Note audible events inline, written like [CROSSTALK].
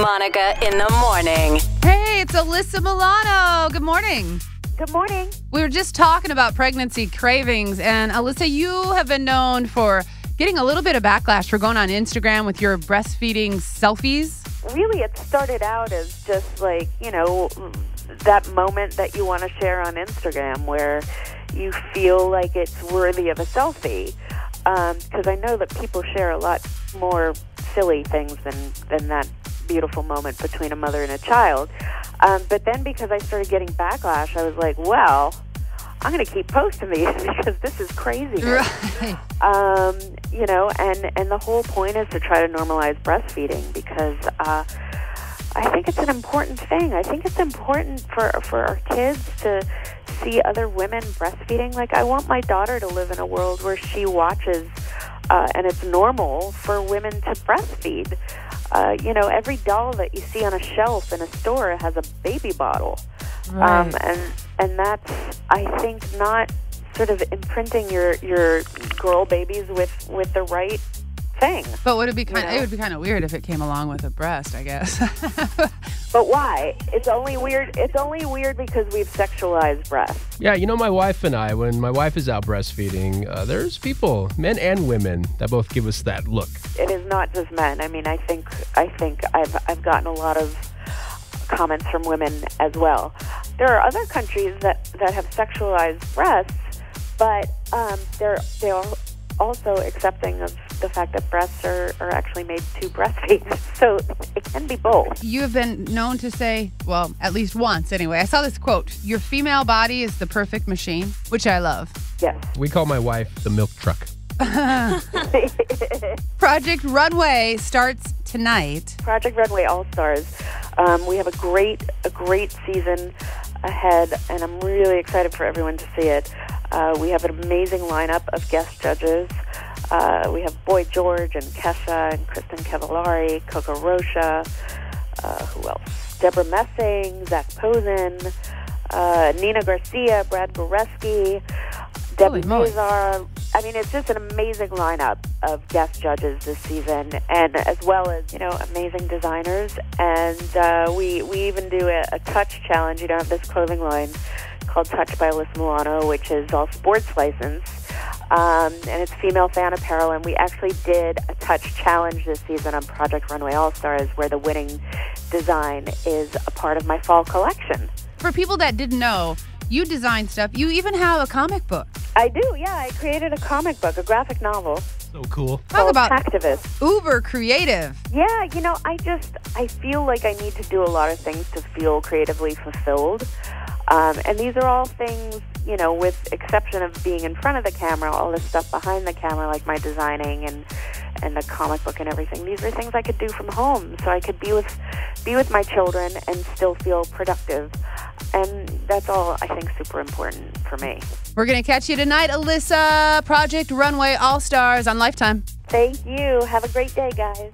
Monica in the morning. Hey, it's Alyssa Milano. Good morning. Good morning. We were just talking about pregnancy cravings, and Alyssa, you have been known for getting a little bit of backlash for going on Instagram with your breastfeeding selfies. Really, it started out as just like, you know, that moment that you want to share on Instagram where you feel like it's worthy of a selfie. Um, because I know that people share a lot more silly things than, than that beautiful moment between a mother and a child. Um, but then because I started getting backlash, I was like, well, I'm going to keep posting these [LAUGHS] because this is crazy. Right. Um, you know, and and the whole point is to try to normalize breastfeeding because uh, I think it's an important thing. I think it's important for for our kids to see other women breastfeeding. Like I want my daughter to live in a world where she watches, uh, and it's normal for women to breastfeed. Uh, you know, every doll that you see on a shelf in a store has a baby bottle, um, and and that's I think not sort of imprinting your your girl babies with with the right thing. But would it be kind? know? It would be kind of weird if it came along with a breast, I guess. [LAUGHS] But why? It's only weird. It's only weird because we've sexualized breasts. Yeah, you know, my wife and I, when my wife is out breastfeeding, uh, there's people, men and women, that both give us that look. It is not just men. I mean, I think I think I've I've gotten a lot of comments from women as well. There are other countries that that have sexualized breasts, but um, they're they are also accepting of the fact that breasts are, are actually made to breastfeed. [LAUGHS] So it can be both. you have been known to say, well, at least once anyway. I saw this quote: "Your female body is the perfect machine," which I love. Yes. We call my wife the milk truck. [LAUGHS] Project Runway starts tonight. Project Runway All Stars. Um, we have a great a great season ahead, and I'm really excited for everyone to see it. Uh, we have an amazing lineup of guest judges. Uh, we have Boy George and Kesha and Kristin Cavallari, Coco Rocha. Uh, who else? Debra Messing, Zac Posen, uh, Nina Garcia, Brad Goreski, Debi. Mazar. I mean, it's just an amazing lineup of guest judges this season, and as well as you know, amazing designers. And uh, we we even do a, a touch challenge. You know, have this clothing line called Touch by Alyssa Milano, which is all sports licensed. Um, and it's female fan apparel, and we actually did a touch challenge this season on Project Runway All Stars, where the winning design is a part of my fall collection. For people that didn't know, you design stuff. You even have a comic book. I do, yeah. I created a comic book, a graphic novel So cool. Talk about activist. uber creative. Yeah, you know, I just I feel like I need to do a lot of things to feel creatively fulfilled. Um, and these are all things, you know, with exception of being in front of the camera, all the stuff behind the camera, like my designing and and the comic book and everything. These are things I could do from home, so I could be with be with my children and still feel productive. And that's all I think super important for me. We're going to catch you tonight, Alyssa. Project Runway All Stars on Lifetime. Thank you. Have a great day, guys.